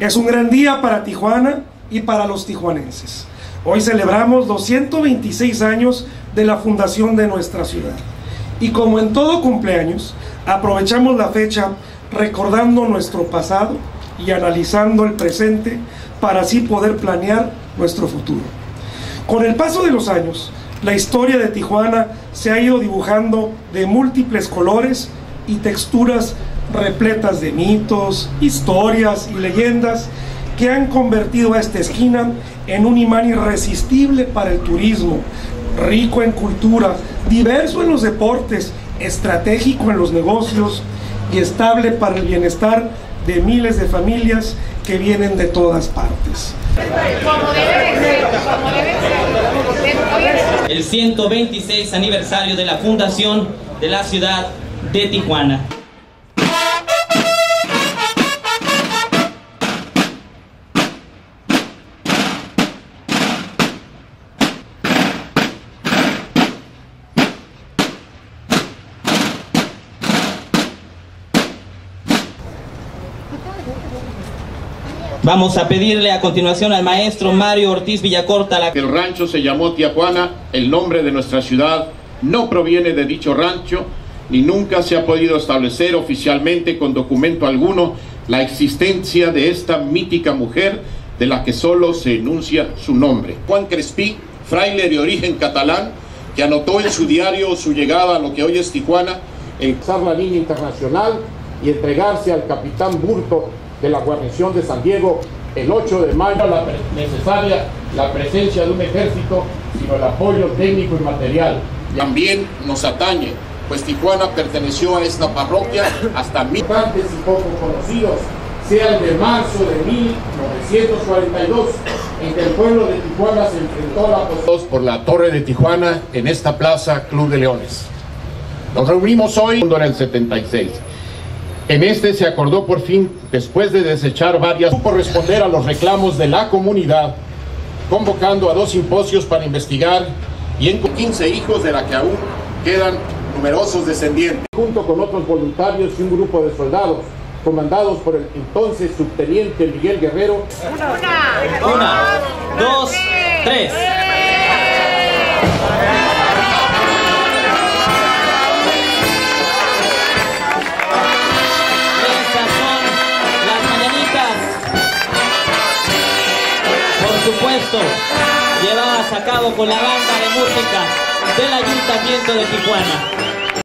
Es un gran día para Tijuana y para los tijuanenses. Hoy celebramos los 126 años de la fundación de nuestra ciudad. Y como en todo cumpleaños, aprovechamos la fecha recordando nuestro pasado y analizando el presente para así poder planear nuestro futuro. Con el paso de los años, la historia de Tijuana se ha ido dibujando de múltiples colores y texturas repletas de mitos, historias y leyendas que han convertido a esta esquina en un imán irresistible para el turismo, rico en cultura, diverso en los deportes, estratégico en los negocios y estable para el bienestar de miles de familias que vienen de todas partes. El 126 aniversario de la fundación de la ciudad de Tijuana. Vamos a pedirle a continuación al maestro Mario Ortiz Villacorta la... El rancho se llamó Tijuana, el nombre de nuestra ciudad no proviene de dicho rancho, ni nunca se ha podido establecer oficialmente con documento alguno la existencia de esta mítica mujer de la que solo se enuncia su nombre. Juan Crespí, fraile de origen catalán, que anotó en su diario su llegada a lo que hoy es Tijuana, en la línea internacional y entregarse al capitán Burto de la guarnición de San Diego el 8 de mayo la necesaria la presencia de un ejército, sino el apoyo técnico y material. También nos atañe, pues Tijuana perteneció a esta parroquia hasta mil y poco conocidos, sea el de marzo de 1942, en que el pueblo de Tijuana se enfrentó a la por la Torre de Tijuana en esta plaza Club de Leones. Nos reunimos hoy en el 76 en este se acordó por fin, después de desechar varias, por responder a los reclamos de la comunidad, convocando a dos simposios para investigar y en 15 hijos de la que aún quedan numerosos descendientes. Junto con otros voluntarios y un grupo de soldados, comandados por el entonces subteniente Miguel Guerrero. Una, una dos, tres. Supuesto, llevadas a cabo con la banda de música del Ayuntamiento de Tijuana.